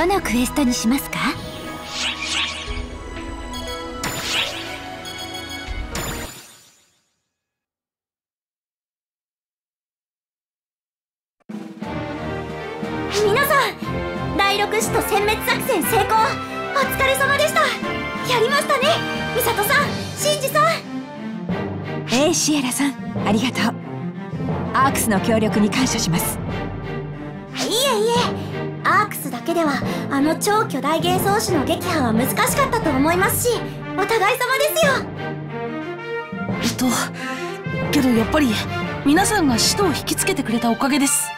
どのクエストにしますか？皆さん第六使徒殲滅作戦成功。お疲れ様でした。やりましたね美里さんシンジさん。ええシエラさんありがとう。アークスの協力に感謝します。いえいえアークスだけではあの超巨大幻想種の撃破は難しかったと思いますしお互い様ですよ。えっとけどやっぱり皆さんが使徒を引きつけてくれたおかげです。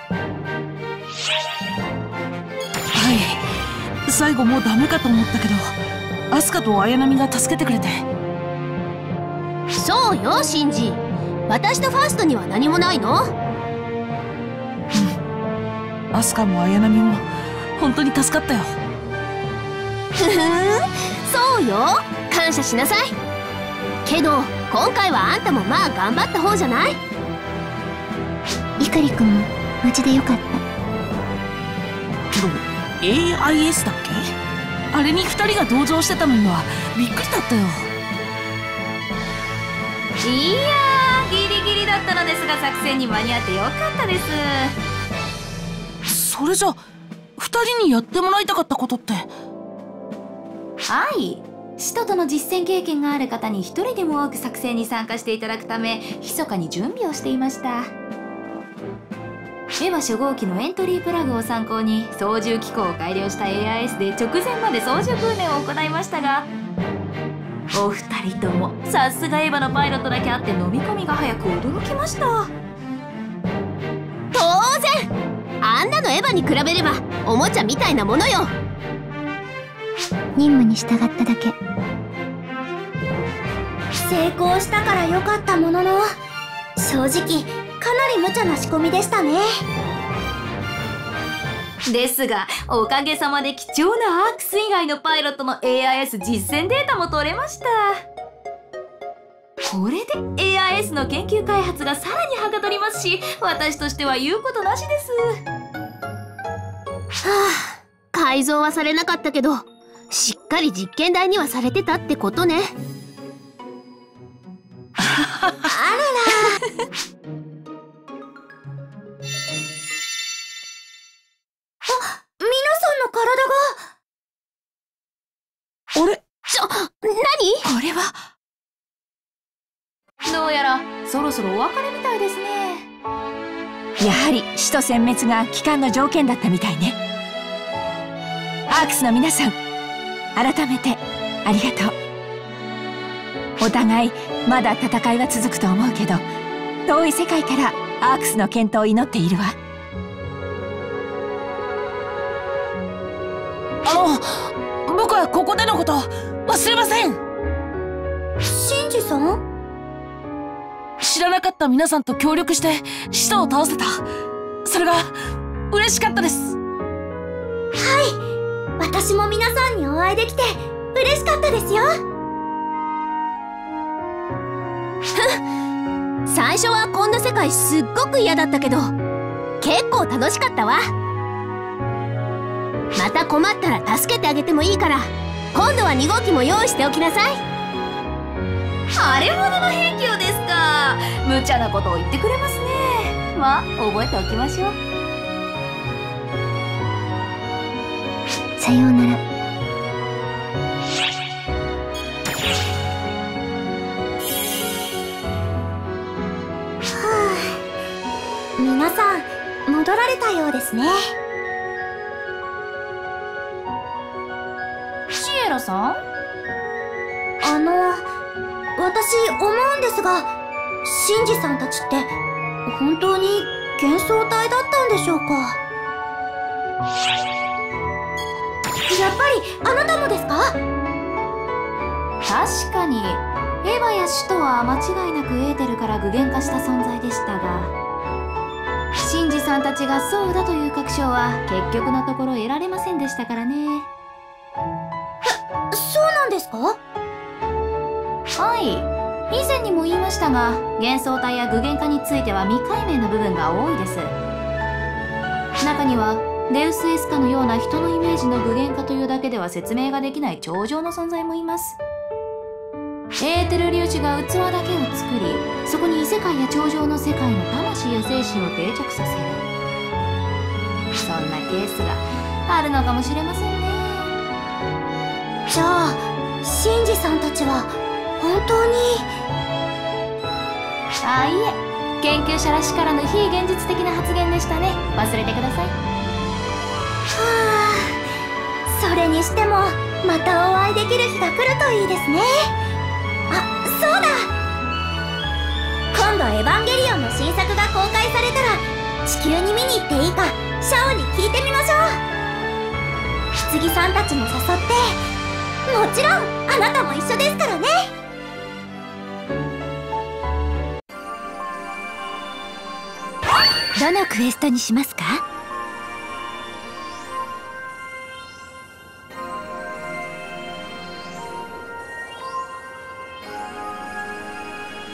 はい。最後もうダメかと思ったけどアスカと綾波が助けてくれて。そうよシンジ。私とファーストには何もないの？アスカも綾波も本当に助かったよ。ふふん。そうよ。感謝しなさい。けど今回はあんたもまあ頑張った方じゃない。イカリ君も無事でよかった。けど AIS だっけ？あれに2人が同乗してたのにはびっくりだったよ。いやーギリギリだったのですが作戦に間に合ってよかったです。それじゃ2人にやってもらいたかったことって。はい。使徒との実践経験がある方に一人でも多く作戦に参加していただくため密かに準備をしていました。エヴァ初号機のエントリープラグを参考に操縦機構を改良した AIS で直前まで操縦訓練を行いましたがお二人ともさすがエヴァのパイロットだけあって飲み込みが早く驚きました。当然あんなのエヴァに比べればおもちゃみたいなものよ。任務に従っただけ。成功したから良かったものの正直かなり無茶な仕込みでしたね。ですがおかげさまで貴重なアークス以外のパイロットの AIS 実践データも取れましたこれで AIS の研究開発がさらにはかどりますし私としては言うことなしです。はあ改造はされなかったけどしっかり実験台にはされてたってことね どうやらそろそろお別れみたいですね。やはり使徒殲滅が帰還の条件だったみたいね。アークスの皆さん改めてありがとう。お互いまだ戦いは続くと思うけど遠い世界からアークスの健闘を祈っているわ。あの僕はここでのこと忘れません。シンジさん？知らなかった皆さんと協力して使徒を倒せた。それが嬉しかったです。私も皆さんにお会いできて嬉しかったですよ。最初はこんな世界すっごく嫌だったけど結構楽しかったわ。また困ったら助けてあげてもいいから今度は2号機も用意しておきなさいあれほどの兵器をですか。無茶なことを言ってくれますね。まあ覚えておきましょう。さようなら。はあ。皆さん戻られたようですね。シエラさん？あの私思うんですがシンジさんたちって本当に幻想体だったんでしょうか？やっぱりあなたもですか？確かに。エヴァや使徒は間違いなくエーテルから具現化した存在でしたがシンジさんたちがそうだという確証は結局のところ得られませんでしたからね。そうなんですか？はい。以前にも言いましたが幻想体や具現化については未解明の部分が多いです。中にはデウス・エスカのような人のイメージの具現化というだけでは説明ができない頂上の存在もいます。エーテル粒子が器だけを作りそこに異世界や頂上の世界の魂や精神を定着させる。そんなケースがあるのかもしれませんね。じゃあシンジさんたちは本当に？あいえ。研究者らしからぬ非現実的な発言でしたね。忘れてください。はあそれにしてもまたお会いできる日が来るといいですね。あそうだ。今度エヴァンゲリオンの新作が公開されたら地球に見に行っていいかシャオに聞いてみましょう。棺さんたちも誘って。もちろんあなたも一緒ですからねどのクエストにしますか？